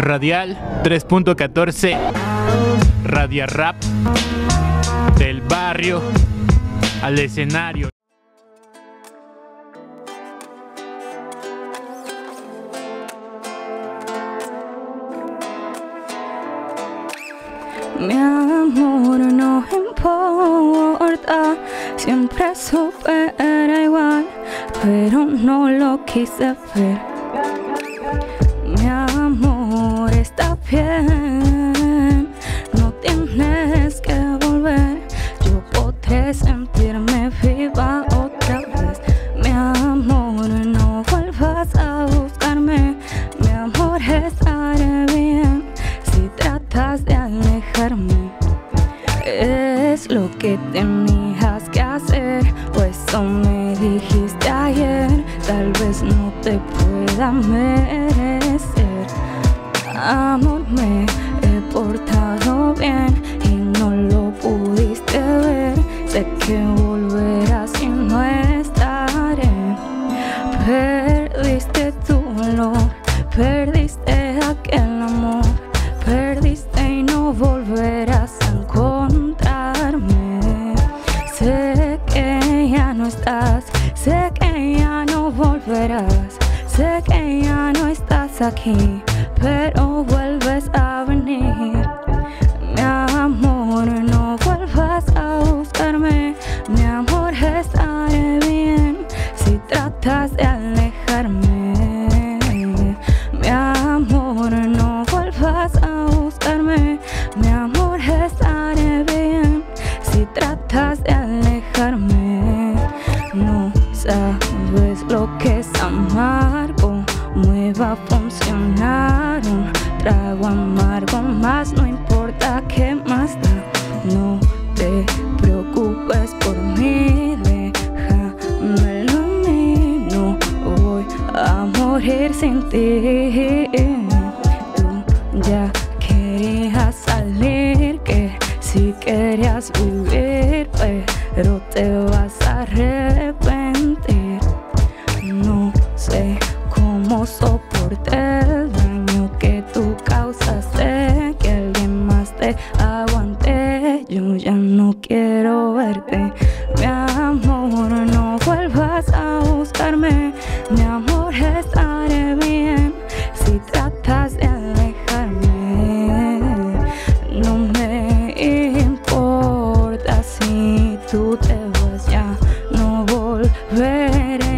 Radial 3.14 Radia Rap del barrio al escenario. Mi amor no importa, siempre supe era igual, pero no lo quise ver. No tienes que volver, yo podré sentirme viva otra vez. Mi amor, no vuelvas a buscarme, mi amor estaré bien si tratas de alejarme. Es lo que tenías que hacer, pues eso me dijiste ayer, tal vez no te pueda merecer. Amor, me he portado bien y no lo pudiste ver, sé que volverás y no estaré. Perdiste tu valor, perdiste aquel amor, perdiste y no volverás a encontrarme. Sé que ya no estás, sé que ya no volverás, sé que ya no estás aquí, pero vuelves a venir. Mi amor, no vuelvas a buscarme, mi amor estaré bien si tratas de alejarme. Mi amor, no vuelvas a buscarme, mi amor estaré bien si tratas de alejarme. No sabes lo que es amargo, me va a un trago amargo más, no importa qué más da. No te preocupes por mí, déjamelo a mí, no voy a morir sin ti. Tú ya querías salir, que si querías vivir, pero te vas a arrepentir. No sé cómo soportar quiero verte, mi amor, no vuelvas a buscarme, mi amor estaré bien si tratas de alejarme. No me importa si tú te vas ya, no volveré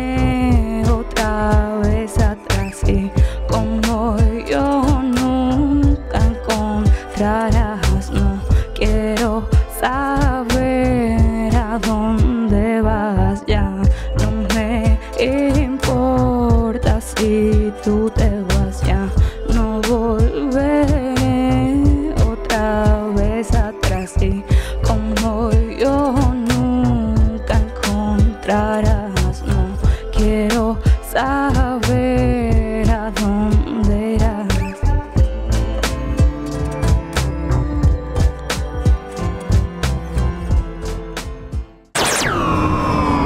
otra vez atrás y como yo nunca encontrarás. No quiero saber importa si tú te vas ya, no volveré otra vez atrás y como yo nunca encontrarás. No quiero saber a dónde irás.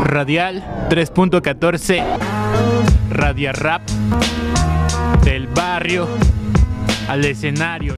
Radial 3.14 Radia Rap del barrio al escenario.